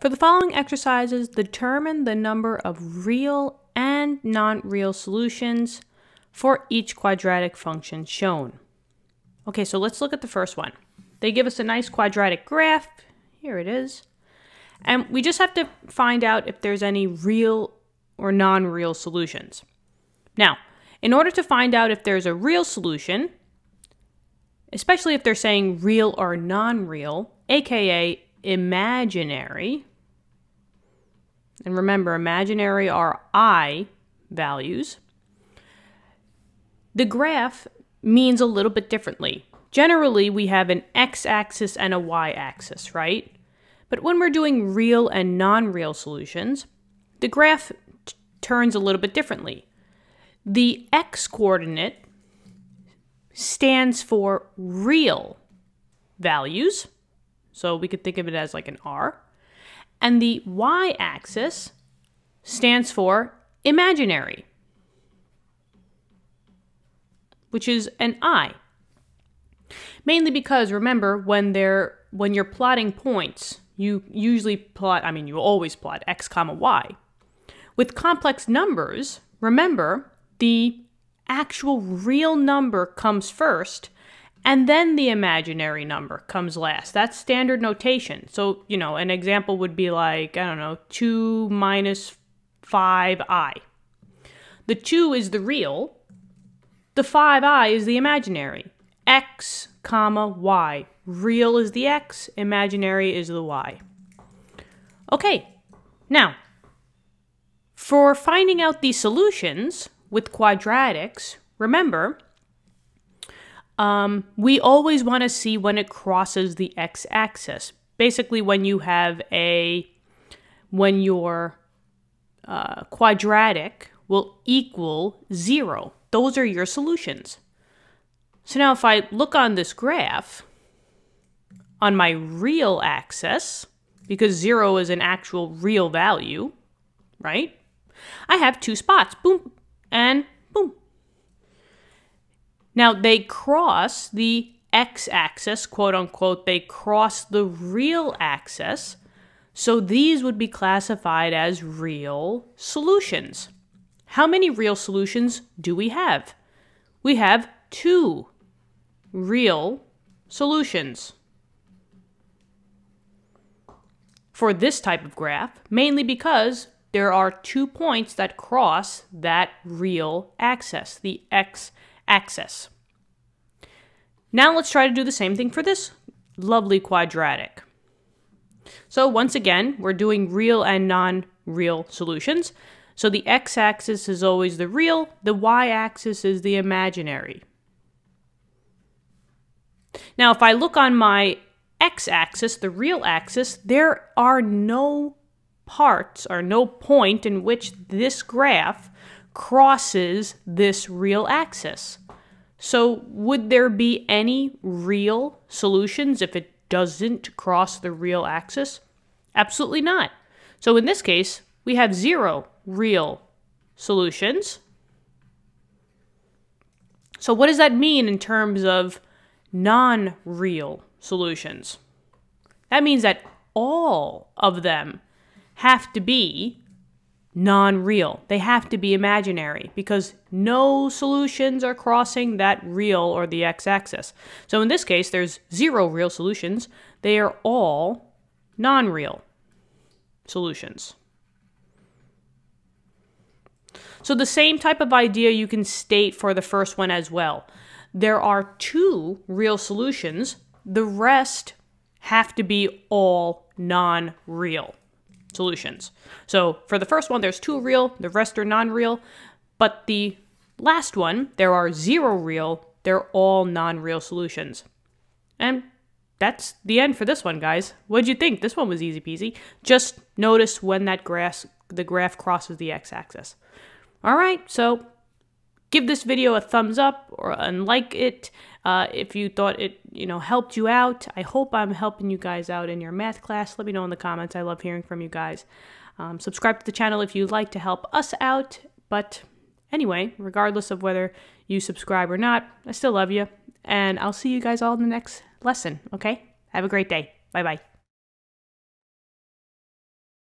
For the following exercises, determine the number of real and non-real solutions for each quadratic function shown. Okay, so let's look at the first one. They give us a nice quadratic graph. Here it is. And we just have to find out if there's any real or non-real solutions. Now, in order to find out if there's a real solution, especially if they're saying real or non-real, aka imaginary, and remember, imaginary are I values. The graph means a little bit differently. Generally, we have an x-axis and a y-axis, right? But when we're doing real and non-real solutions, the graph turns a little bit differently. The x-coordinate stands for real values, so we could think of it as like an r. And the y axis stands for imaginary, which is an i. Mainly because remember when they're when you're plotting points, you usually plot, I mean you always plot x comma y. With complex numbers, remember the actual real number comes first and then the imaginary number comes last. That's standard notation. So, you know, an example would be like, I don't know, 2 minus 5i. The 2 is the real, the 5i is the imaginary. x, comma, y. Real is the x, imaginary is the y. Okay, now, for finding out the solutions with quadratics, remember, um, we always want to see when it crosses the x-axis. Basically, when you have a, when your uh, quadratic will equal zero. Those are your solutions. So now if I look on this graph, on my real axis, because zero is an actual real value, right? I have two spots, boom, and boom. Now they cross the x axis, quote unquote, they cross the real axis. So these would be classified as real solutions. How many real solutions do we have? We have two real solutions. For this type of graph, mainly because there are two points that cross that real axis, the x axis. Now let's try to do the same thing for this lovely quadratic. So once again, we're doing real and non-real solutions. So the x-axis is always the real, the y-axis is the imaginary. Now if I look on my x-axis, the real axis, there are no parts or no point in which this graph crosses this real axis. So would there be any real solutions if it doesn't cross the real axis? Absolutely not. So in this case, we have zero real solutions. So what does that mean in terms of non-real solutions? That means that all of them have to be non real. They have to be imaginary because no solutions are crossing that real or the x axis. So in this case, there's zero real solutions. They are all non real solutions. So the same type of idea you can state for the first one as well. There are two real solutions, the rest have to be all non real solutions. So for the first one, there's two real, the rest are non-real. But the last one, there are zero real, they're all non-real solutions. And that's the end for this one, guys. What'd you think? This one was easy peasy. Just notice when that grass, the graph crosses the x-axis. All right, so give this video a thumbs up or and like it uh, if you thought it you know helped you out i hope i'm helping you guys out in your math class let me know in the comments i love hearing from you guys um, subscribe to the channel if you'd like to help us out but anyway regardless of whether you subscribe or not i still love you and i'll see you guys all in the next lesson, okay? Have a great day. Bye bye.